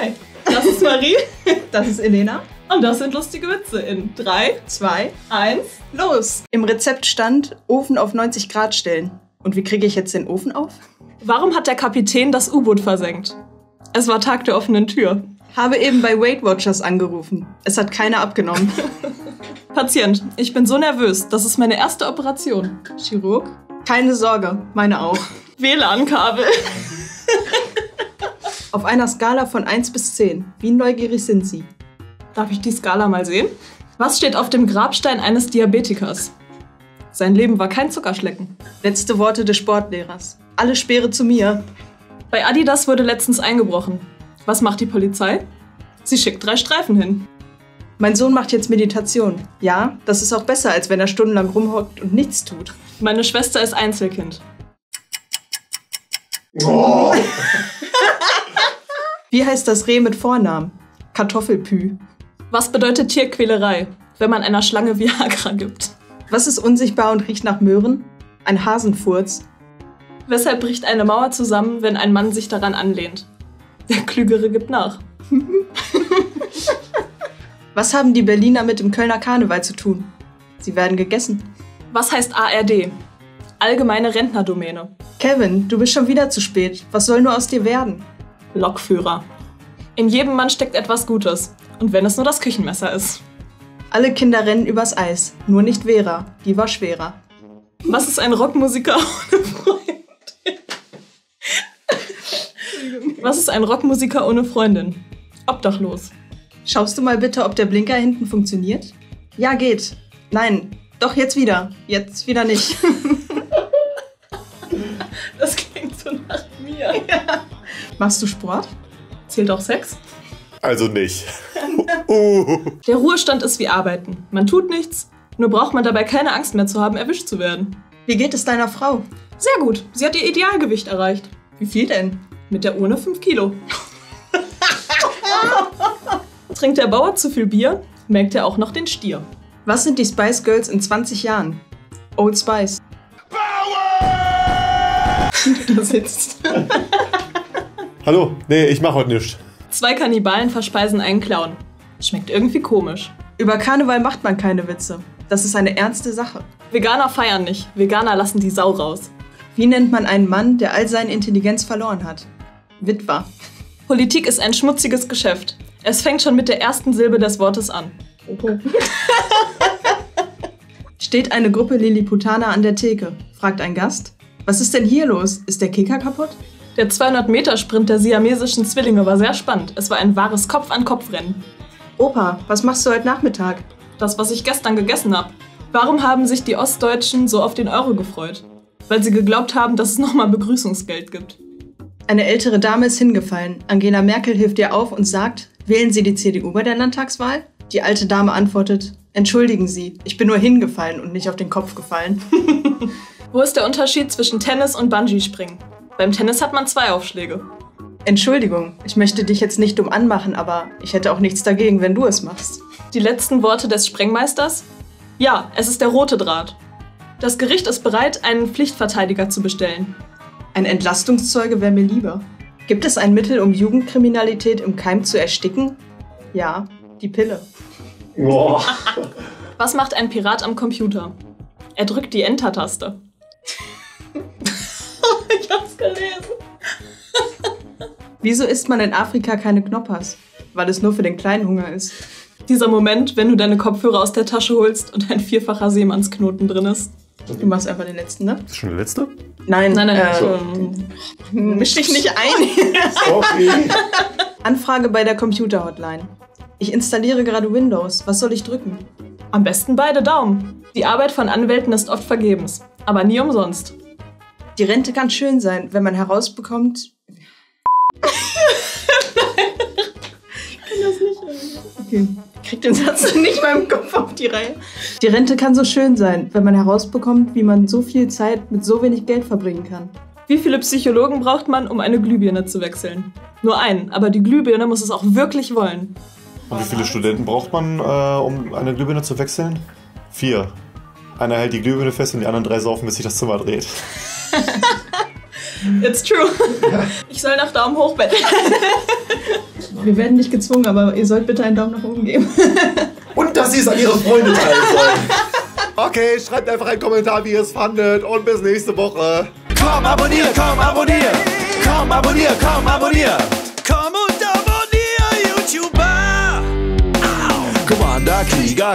Hi, das ist Marie Das ist Elena. und das sind lustige Witze in 3, Zwei. 1. Los! Im Rezept stand Ofen auf 90 Grad stellen. Und wie kriege ich jetzt den Ofen auf? Warum hat der Kapitän das U-Boot versenkt? Es war Tag der offenen Tür. Habe eben bei Weight Watchers angerufen. Es hat keiner abgenommen. Patient, ich bin so nervös. Das ist meine erste Operation. Chirurg? Keine Sorge, meine auch. WLAN-Kabel. Auf einer Skala von 1 bis 10. Wie neugierig sind Sie? Darf ich die Skala mal sehen? Was steht auf dem Grabstein eines Diabetikers? Sein Leben war kein Zuckerschlecken. Letzte Worte des Sportlehrers. Alle Speere zu mir. Bei Adidas wurde letztens eingebrochen. Was macht die Polizei? Sie schickt drei Streifen hin. Mein Sohn macht jetzt Meditation. Ja, das ist auch besser, als wenn er stundenlang rumhockt und nichts tut. Meine Schwester ist Einzelkind. Wie heißt das Reh mit Vornamen? Kartoffelpü. Was bedeutet Tierquälerei, wenn man einer Schlange Viagra gibt? Was ist unsichtbar und riecht nach Möhren? Ein Hasenfurz. Weshalb bricht eine Mauer zusammen, wenn ein Mann sich daran anlehnt? Der Klügere gibt nach. Was haben die Berliner mit dem Kölner Karneval zu tun? Sie werden gegessen. Was heißt ARD? Allgemeine Rentnerdomäne. Kevin, du bist schon wieder zu spät. Was soll nur aus dir werden? Lokführer. In jedem Mann steckt etwas Gutes. Und wenn es nur das Küchenmesser ist. Alle Kinder rennen übers Eis. Nur nicht Vera. Die war schwerer. Was ist ein Rockmusiker ohne Freundin? Was ist ein Rockmusiker ohne Freundin? Obdachlos. Schaust du mal bitte, ob der Blinker hinten funktioniert? Ja, geht. Nein, doch jetzt wieder. Jetzt wieder nicht. Das klingt so nach mir. Machst du Sport? Zählt auch Sex? Also nicht. uh. Der Ruhestand ist wie Arbeiten. Man tut nichts, nur braucht man dabei keine Angst mehr zu haben, erwischt zu werden. Wie geht es deiner Frau? Sehr gut, sie hat ihr Idealgewicht erreicht. Wie viel denn? Mit der Urne 5 Kilo. Trinkt der Bauer zu viel Bier, merkt er auch noch den Stier. Was sind die Spice Girls in 20 Jahren? Old Spice. Da sitzt. Hallo, nee, ich mach heute nichts. Zwei Kannibalen verspeisen einen Clown. Schmeckt irgendwie komisch. Über Karneval macht man keine Witze. Das ist eine ernste Sache. Veganer feiern nicht, Veganer lassen die Sau raus. Wie nennt man einen Mann, der all seine Intelligenz verloren hat? Witwer. Politik ist ein schmutziges Geschäft. Es fängt schon mit der ersten Silbe des Wortes an. Steht eine Gruppe Lilliputaner an der Theke, fragt ein Gast. Was ist denn hier los? Ist der Kicker kaputt? Der 200-Meter-Sprint der siamesischen Zwillinge war sehr spannend. Es war ein wahres Kopf-an-Kopf-Rennen. Opa, was machst du heute Nachmittag? Das, was ich gestern gegessen habe. Warum haben sich die Ostdeutschen so auf den Euro gefreut? Weil sie geglaubt haben, dass es nochmal Begrüßungsgeld gibt. Eine ältere Dame ist hingefallen. Angela Merkel hilft ihr auf und sagt, wählen Sie die CDU bei der Landtagswahl? Die alte Dame antwortet, entschuldigen Sie, ich bin nur hingefallen und nicht auf den Kopf gefallen. Wo ist der Unterschied zwischen Tennis und Bungee-Springen? Beim Tennis hat man zwei Aufschläge. Entschuldigung, ich möchte dich jetzt nicht dumm anmachen, aber ich hätte auch nichts dagegen, wenn du es machst. Die letzten Worte des Sprengmeisters? Ja, es ist der rote Draht. Das Gericht ist bereit, einen Pflichtverteidiger zu bestellen. Ein Entlastungszeuge wäre mir lieber. Gibt es ein Mittel, um Jugendkriminalität im Keim zu ersticken? Ja, die Pille. Boah. Was macht ein Pirat am Computer? Er drückt die Enter-Taste. Wieso isst man in Afrika keine Knoppers? Weil es nur für den kleinen Hunger ist. Dieser Moment, wenn du deine Kopfhörer aus der Tasche holst und ein vierfacher Seemannsknoten drin ist. Du machst einfach den letzten, ne? Ist schon der letzte? Nein, Nein, nein, äh, schon. misch dich nicht ein. Sorry. Anfrage bei der Computer-Hotline. Ich installiere gerade Windows. Was soll ich drücken? Am besten beide Daumen. Die Arbeit von Anwälten ist oft vergebens, aber nie umsonst. Die Rente kann schön sein, wenn man herausbekommt. Ich kann das nicht. Okay. Ich krieg den Satz nicht beim Kopf auf die Reihe. Die Rente kann so schön sein, wenn man herausbekommt, wie man so viel Zeit mit so wenig Geld verbringen kann. Wie viele Psychologen braucht man, um eine Glühbirne zu wechseln? Nur einen, aber die Glühbirne muss es auch wirklich wollen. Und wie viele Studenten braucht man, äh, um eine Glühbirne zu wechseln? Vier. Einer hält die Glühbirne fest und die anderen drei saufen, bis sich das Zimmer dreht. It's true. Ich soll nach Daumen hoch betteln. Wir werden nicht gezwungen, aber ihr sollt bitte einen Daumen nach oben geben. Und dass sie es an ihre Freunde teilen sollen. Okay, schreibt einfach einen Kommentar, wie ihr es fandet. Und bis nächste Woche. Komm, abonnier, komm, abonnier. Komm, abonnier, komm, abonnier. Komm und abonnier, YouTuber. Commander Krieger.